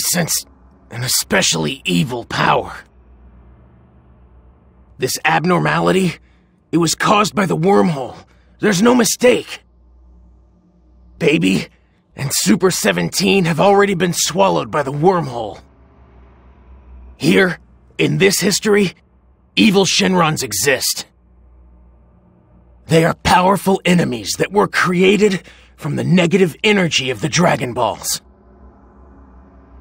sense an especially evil power. This abnormality, it was caused by the wormhole. There's no mistake. Baby and Super 17 have already been swallowed by the wormhole. Here, in this history, evil Shenrons exist. They are powerful enemies that were created from the negative energy of the Dragon Balls.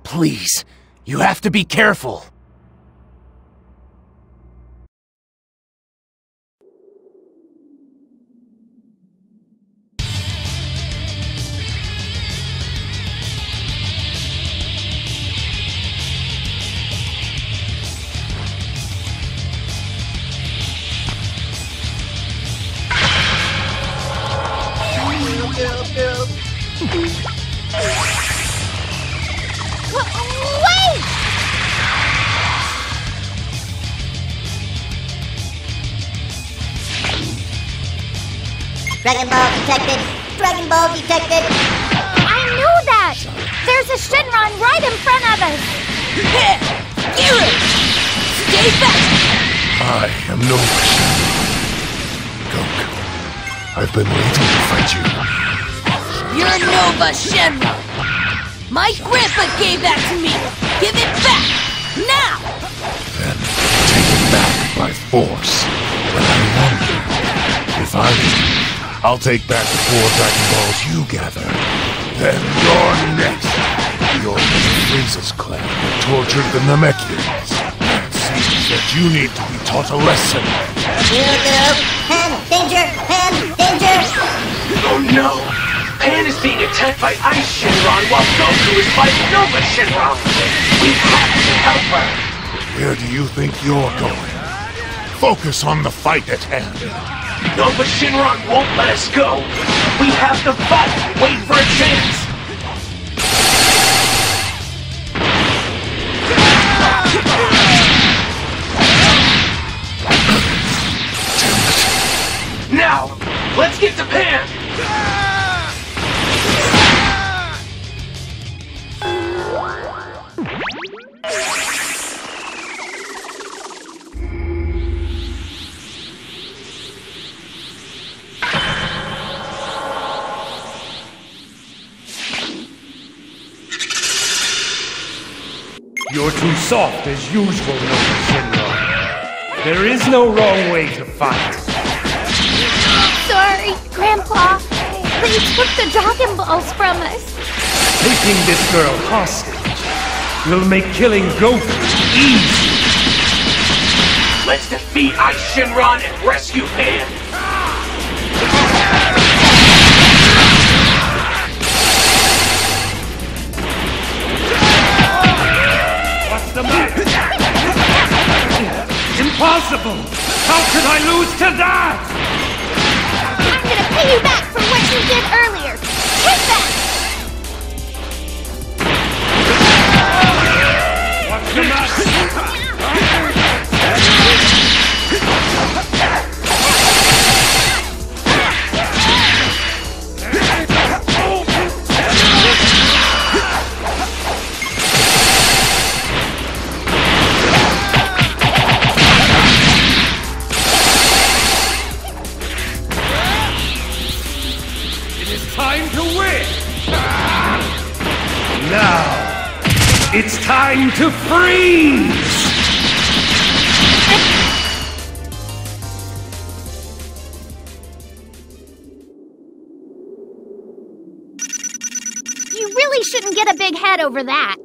Please, you have to be careful. I am no Goku. I've been waiting to fight you. You're Nuova Shenron! My grandpa gave that to me! Give it back! Now! Then take it back by force. But I wonder if I I'll take back the four Dragon Balls you gather. Then you're next. Of Frieza's clan tortured the Namekians. It seems that you need to be taught a lesson. Goku! Pan! Danger! Pan! Danger! Oh no! Pan is being attacked by Eis Shenron while Goku is fighting Nuova Shenron! We have to help her! Where do you think you're going? Focus on the fight at hand. Nuova Shenron won't let us go! We have to fight! Wait for a chance! Let's get to Pan! You're too soft as usual, Shinra. There is no wrong way to fight. They took the Dragon Balls from us. Taking this girl hostage will make killing Goku easy. Let's defeat Eis Shenron and rescue Pan! What's the matter? Impossible! How could I lose to that? I'm gonna pay you back for what you did earlier. Take that! Now, it's time to freeze! You really shouldn't get a big head over that.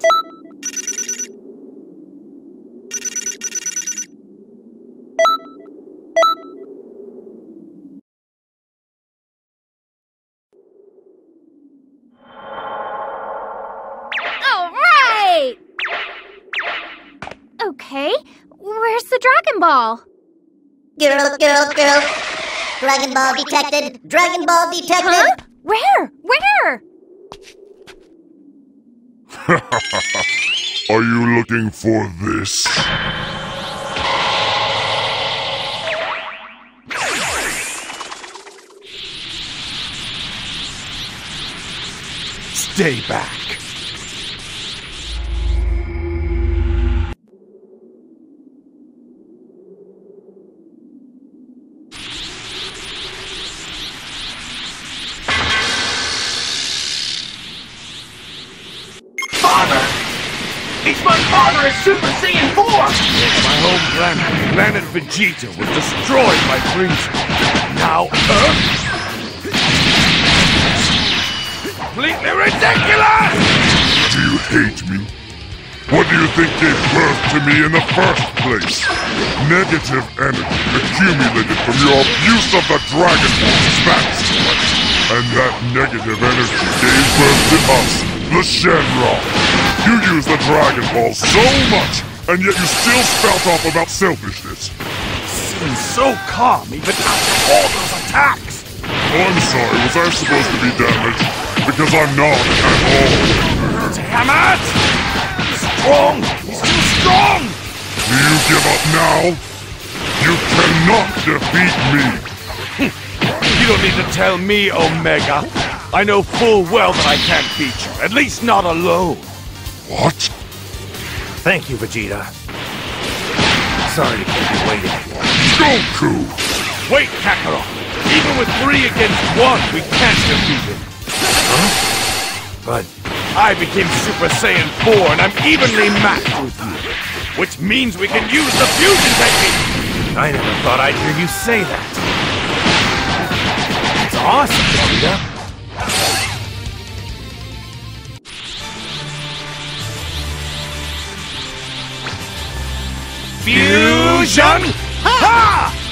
Ball? Girl, girl, girl! Dragon Ball detected! Dragon Ball detected! Huh? Where? Where? Are you looking for this? Stay back. My father is Super Saiyan 4! My home planet, planet Vegeta, was destroyed by Frieza. Now Earth? Completely ridiculous! Do you hate me? What do you think gave birth to me in the first place? Negative energy accumulated from your abuse of the Dragon Ball Smash And that negative energy gave birth to us, the Shenron. You use the Dragon Ball so much, and yet you still spout off about selfishness. Seems so calm even after all those attacks. Oh, I'm sorry, was I supposed to be damaged? Because I'm not at all. Damn it! He's Strong! He's too strong! Do you give up now? You cannot defeat me! Hmm. You don't need to tell me, Omega. I know full well that I can't beat you, at least not alone. What? Thank you, Vegeta. Sorry to keep you waiting. Goku! Wait, Kakarot! Even with three against one, we can't defeat him. Huh? But I became Super Saiyan 4 and I'm evenly matched with you. Which means we can use the fusion technique! I never thought I'd hear you say that. It's awesome, Vegeta. Ha! Are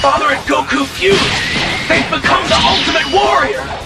Father and Goku fused! They've become the ultimate warrior!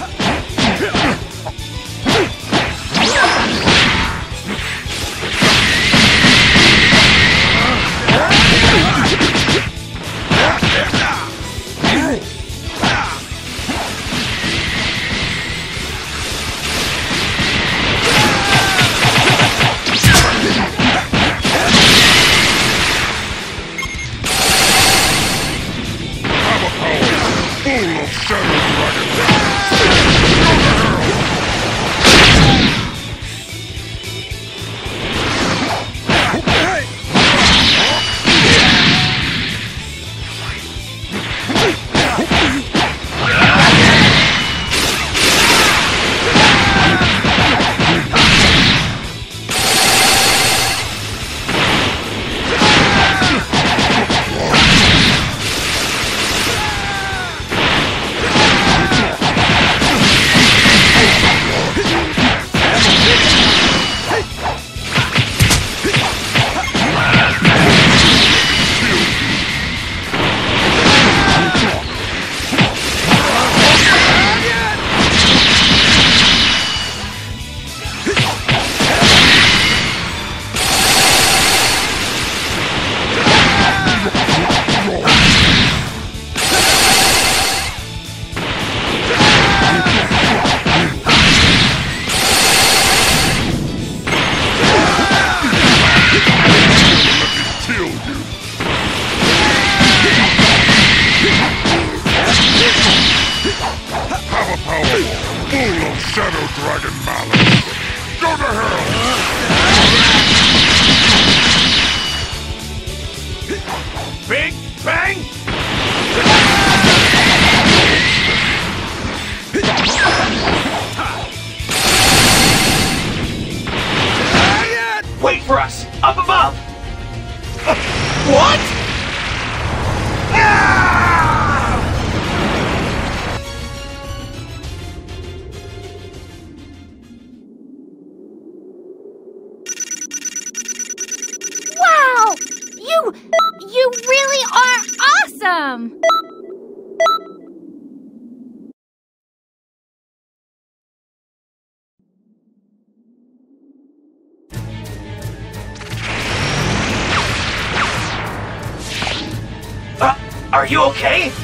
Are you okay?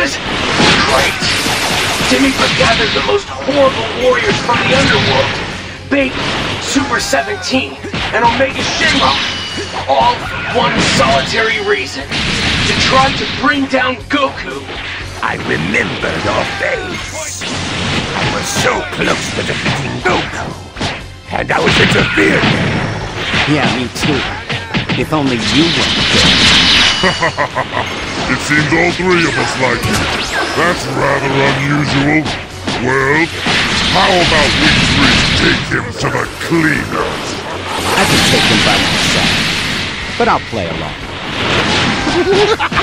This is great! Demigra gathered the most horrible warriors from the underworld. Baby, Super 17, and Omega Shenron. All for one solitary reason. To try to bring down Goku. I remember your face. I was so close to defeating Goku. And I was interfered. Yeah, me too. If only you weren't there. It seems all three of us like you. That's rather unusual. Well, how about we three take him to the cleaners? I can take him by myself. But I'll play along.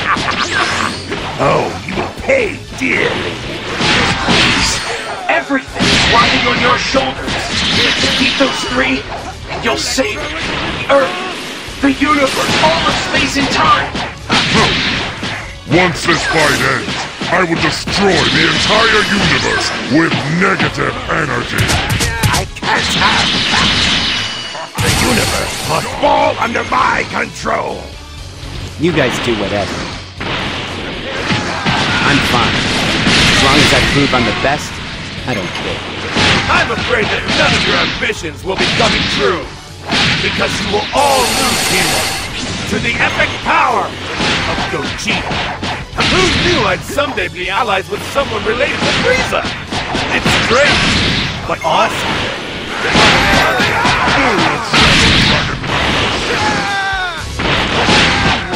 Oh, you will pay dearly. Everything is riding on your shoulders. You have to Defeat those three, and you'll save the Earth, the universe, all of space and time. Once this fight ends, I will destroy the entire universe with negative energy. I can't have that. The universe must fall under my control. You guys do whatever. I'm fine. As long as I prove I'm the best, I don't care. I'm afraid that none of your ambitions will be coming true. Because you will all lose here to the epic power of Gogeta. Who knew I'd someday be allies with someone related to Frieza? It's strange, but awesome.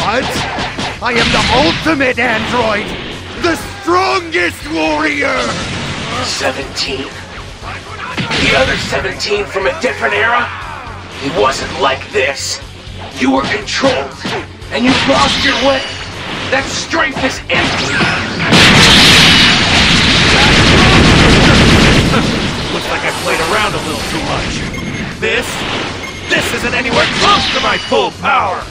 What? I am the ultimate android! The strongest warrior! 17. The other 17 from a different era? He wasn't like this. You were controlled, and you've lost your way. That strength is empty. Looks like I played around a little too much. This? This isn't anywhere close to my full power!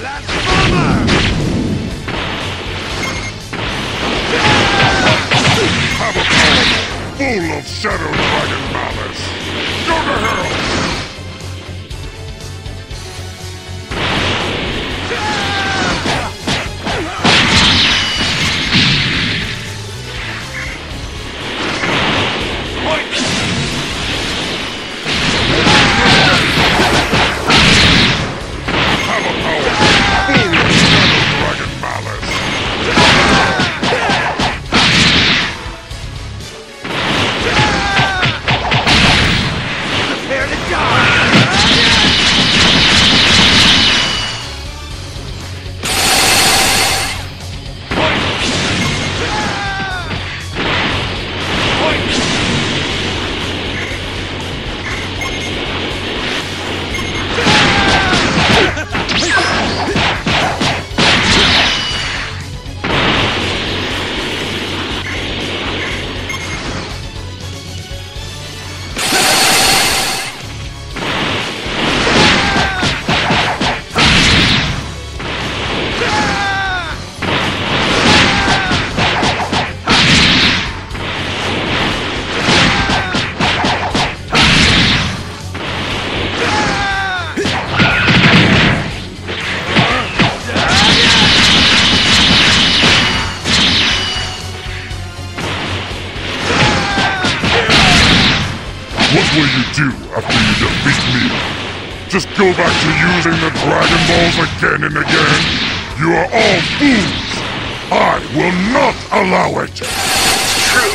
Full of Shadow Dragon malice. Yoga Herald! Have Again and again? You are all fools! I will not allow it! True.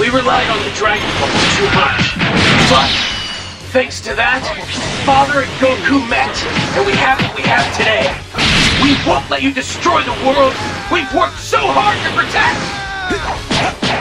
We relied on the Dragon too much. But, thanks to that, Father and Goku met, and we have what we have today. We won't let you destroy the world we've worked so hard to protect!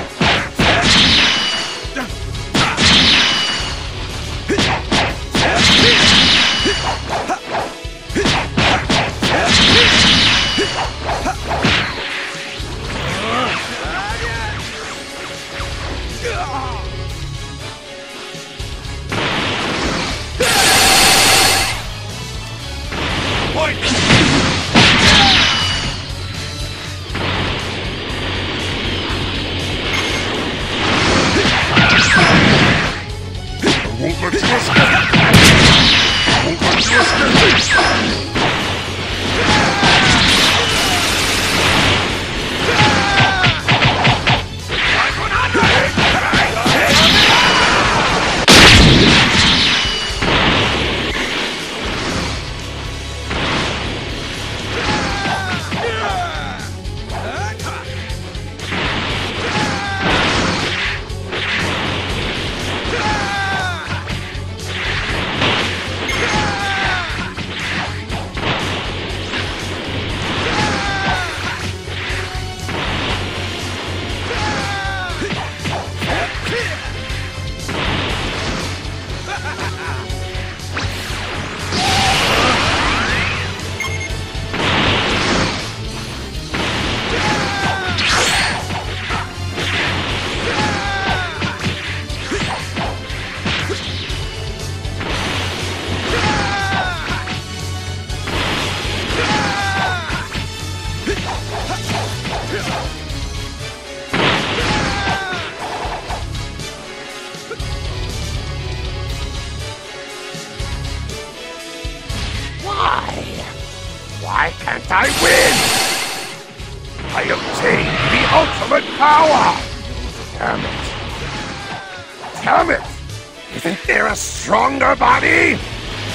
A stronger body?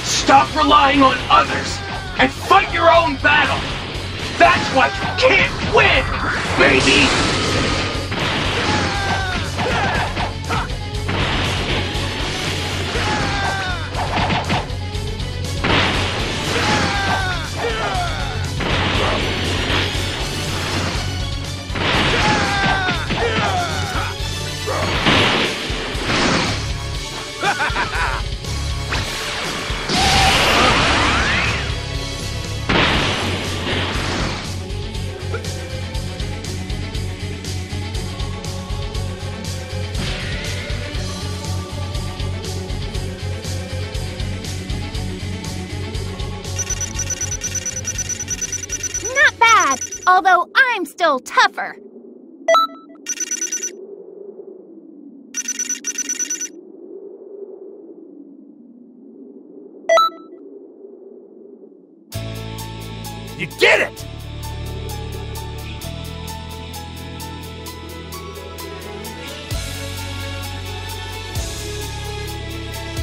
Stop relying on others and fight your own battle. That's why you can't win, baby! Tougher. You did it!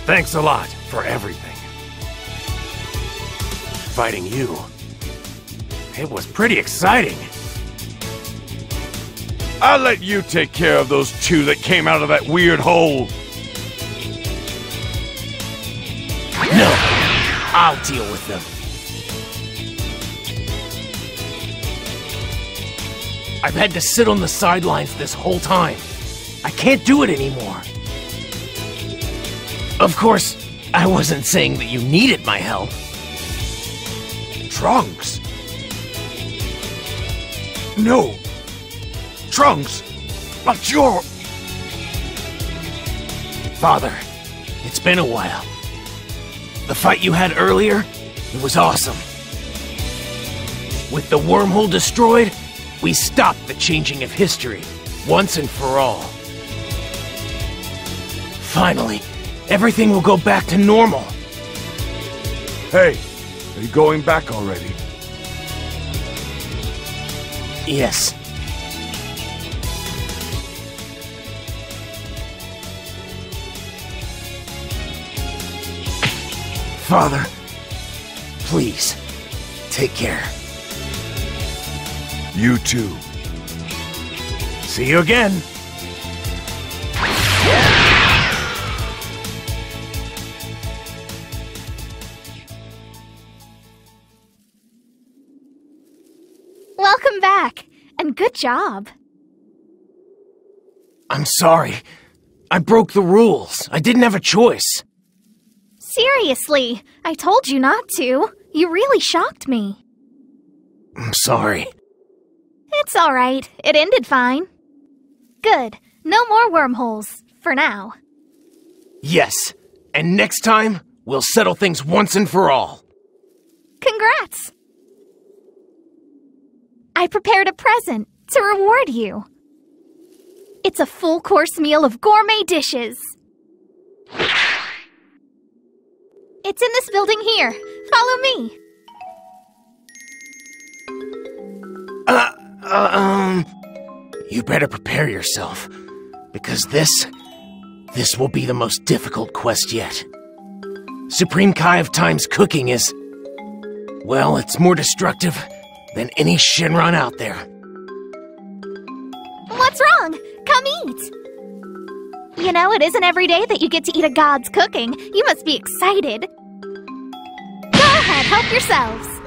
Thanks a lot for everything. Fighting you. It was pretty exciting. I'll let you take care of those two that came out of that weird hole. No, I'll deal with them. I've had to sit on the sidelines this whole time. I can't do it anymore. Of course, I wasn't saying that you needed my help. Trunks? No. Trunks, but you're... Father, it's been a while. The fight you had earlier, it was awesome. With the wormhole destroyed, we stopped the changing of history, once and for all. Finally, everything will go back to normal. Hey, are you going back already? Yes. Father, please, take care. You too. See you again. Welcome back, and good job. I'm sorry. I broke the rules. I didn't have a choice. Seriously, I told you not to. You really shocked me. I'm sorry. It's alright, it ended fine. Good, no more wormholes, for now. Yes, and next time, we'll settle things once and for all. Congrats! I prepared a present to reward you. It's a full course meal of gourmet dishes. It's in this building here. Follow me. Uh, uh, um. You better prepare yourself. Because this. This will be the most difficult quest yet. Supreme Kai of Time's cooking is. Well, it's more destructive than any Shenron out there. You know, it isn't every day that you get to eat a god's cooking. You must be excited. Go ahead, help yourselves.